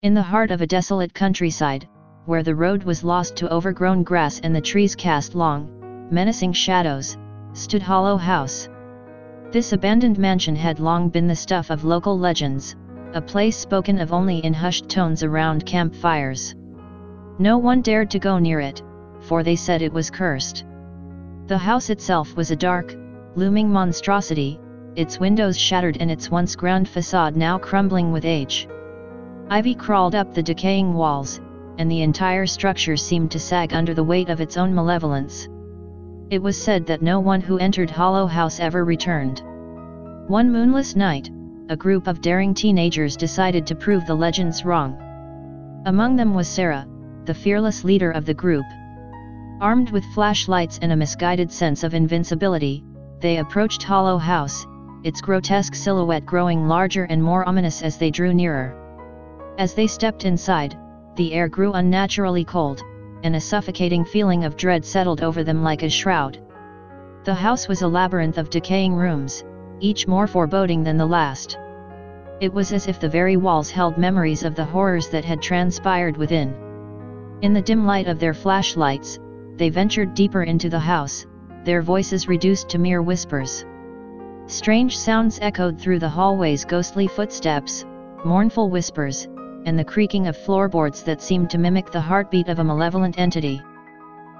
In the heart of a desolate countryside, where the road was lost to overgrown grass and the trees cast long, menacing shadows, stood Hollow House. This abandoned mansion had long been the stuff of local legends, a place spoken of only in hushed tones around campfires. No one dared to go near it, for they said it was cursed. The house itself was a dark, looming monstrosity, its windows shattered and its once grand facade now crumbling with age. Ivy crawled up the decaying walls, and the entire structure seemed to sag under the weight of its own malevolence. It was said that no one who entered Hollow House ever returned. One moonless night, a group of daring teenagers decided to prove the legends wrong. Among them was Sarah, the fearless leader of the group. Armed with flashlights and a misguided sense of invincibility, they approached Hollow House, its grotesque silhouette growing larger and more ominous as they drew nearer. As they stepped inside, the air grew unnaturally cold, and a suffocating feeling of dread settled over them like a shroud. The house was a labyrinth of decaying rooms, each more foreboding than the last. It was as if the very walls held memories of the horrors that had transpired within. In the dim light of their flashlights, they ventured deeper into the house, their voices reduced to mere whispers. Strange sounds echoed through the hallway's ghostly footsteps, mournful whispers, and the creaking of floorboards that seemed to mimic the heartbeat of a malevolent entity.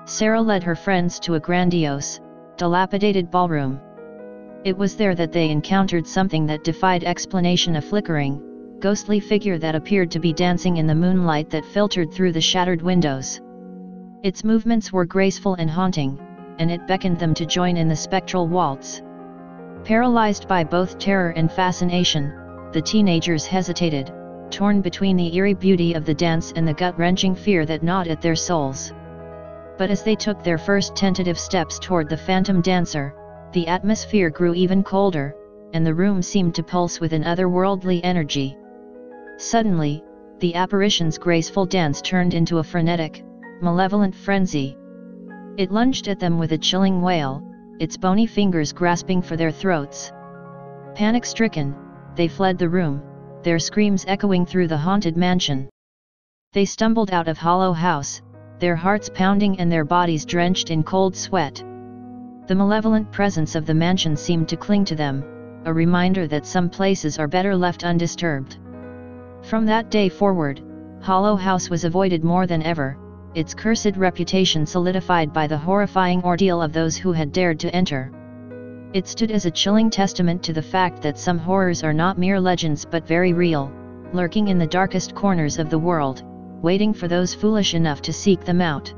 Sarah led her friends to a grandiose, dilapidated ballroom. It was there that they encountered something that defied explanation a flickering, ghostly figure that appeared to be dancing in the moonlight that filtered through the shattered windows. Its movements were graceful and haunting, and it beckoned them to join in the spectral waltz. Paralyzed by both terror and fascination, the teenagers hesitated, torn between the eerie beauty of the dance and the gut-wrenching fear that gnawed at their souls. But as they took their first tentative steps toward the phantom dancer, the atmosphere grew even colder, and the room seemed to pulse with an otherworldly energy. Suddenly, the apparition's graceful dance turned into a frenetic, malevolent frenzy. It lunged at them with a chilling wail, its bony fingers grasping for their throats. Panic-stricken, they fled the room, their screams echoing through the haunted mansion. They stumbled out of Hollow House, their hearts pounding and their bodies drenched in cold sweat. The malevolent presence of the mansion seemed to cling to them, a reminder that some places are better left undisturbed. From that day forward, Hollow House was avoided more than ever, its cursed reputation solidified by the horrifying ordeal of those who had dared to enter. It stood as a chilling testament to the fact that some horrors are not mere legends but very real, lurking in the darkest corners of the world, waiting for those foolish enough to seek them out.